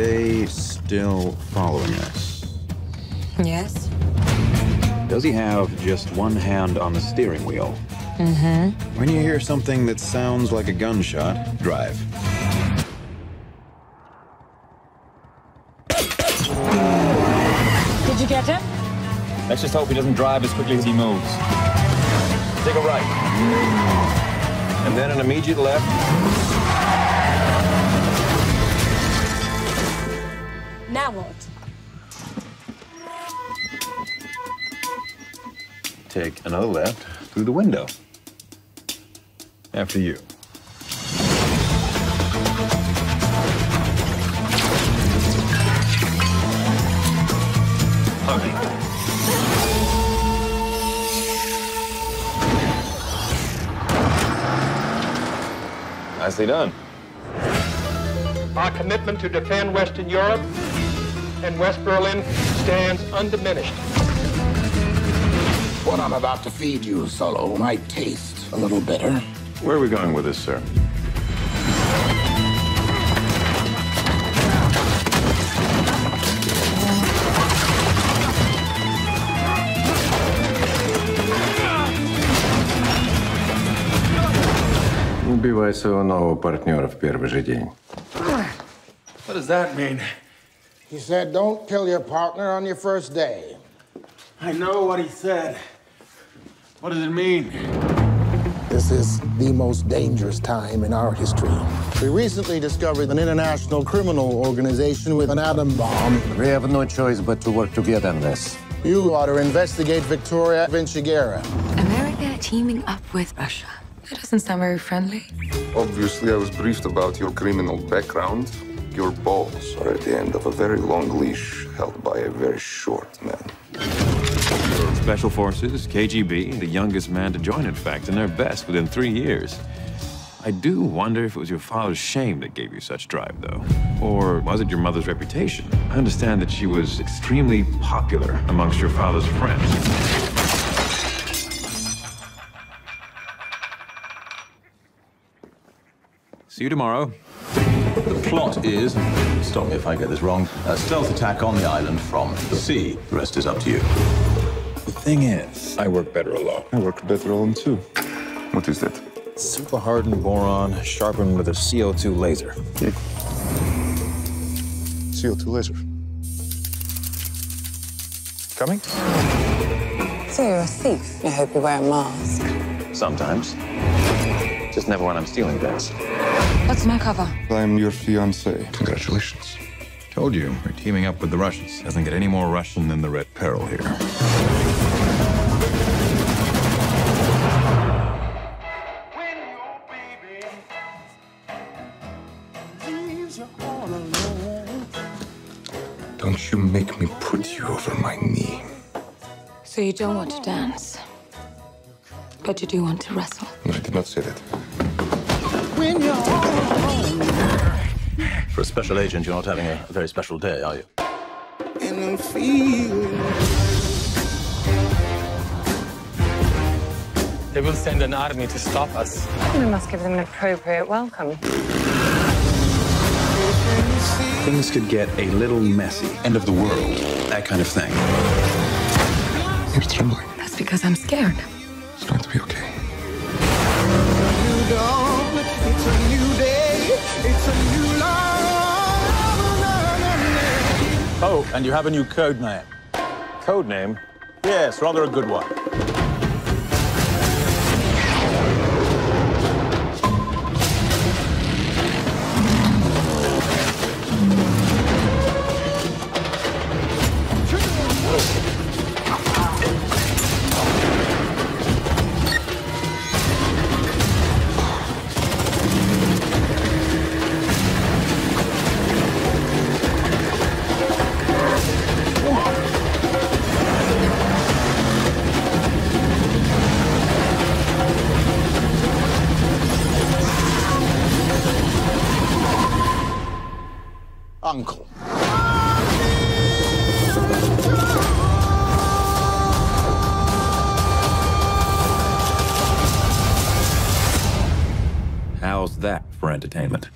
they still following us? Yes. Does he have just one hand on the steering wheel? Mm-hmm. When you hear something that sounds like a gunshot, drive. Did you get him? Let's just hope he doesn't drive as quickly as he moves. Take a right. And then an immediate left. Now what? Take another left through the window. After you. Nicely done. Our commitment to defend Western Europe and West Berlin stands undiminished. What I'm about to feed you, Solo, might taste a little bitter. Where are we going with this, sir? Убивай своего нового партнера в первый же день. What does that mean? He said, don't kill your partner on your first day. I know what he said. What does it mean? This is the most dangerous time in our history. We recently discovered an international criminal organization with an atom bomb. We have no choice but to work together on this. You ought to investigate Victoria Vinciguerra. America teaming up with Russia. That doesn't sound very friendly. Obviously, I was briefed about your criminal background. Your balls are at the end of a very long leash held by a very short man. Special Forces, KGB, the youngest man to join, in fact, and their best within three years. I do wonder if it was your father's shame that gave you such drive, though. Or was it your mother's reputation? I understand that she was extremely popular amongst your father's friends. See you tomorrow. The plot is, stop me if I get this wrong, a stealth attack on the island from the sea. The rest is up to you. The thing is, I work better alone. I work better alone too. What is that? Super hardened boron sharpened with a CO2 laser. CO2 laser. Coming? So you're a thief. I hope you wear a mask. Sometimes. Just never when I'm stealing things. What's my cover? I'm your fiance. Congratulations. Told you, we're teaming up with the Russians. Doesn't get any more Russian than the Red Peril here. Don't you make me put you over my knee. So you don't want to dance, but you do want to wrestle. No, I did not say that. For a special agent, you're not having a, a very special day, are you? And I'm feeling. They will send an army to stop us. We must give them an appropriate welcome. Things could get a little messy. End of the world. That kind of thing. You're trembling. That's because I'm scared. It's going to be okay. Oh, and you have a new code name. Code name? Yes, rather a good one. Uncle. How's that for entertainment?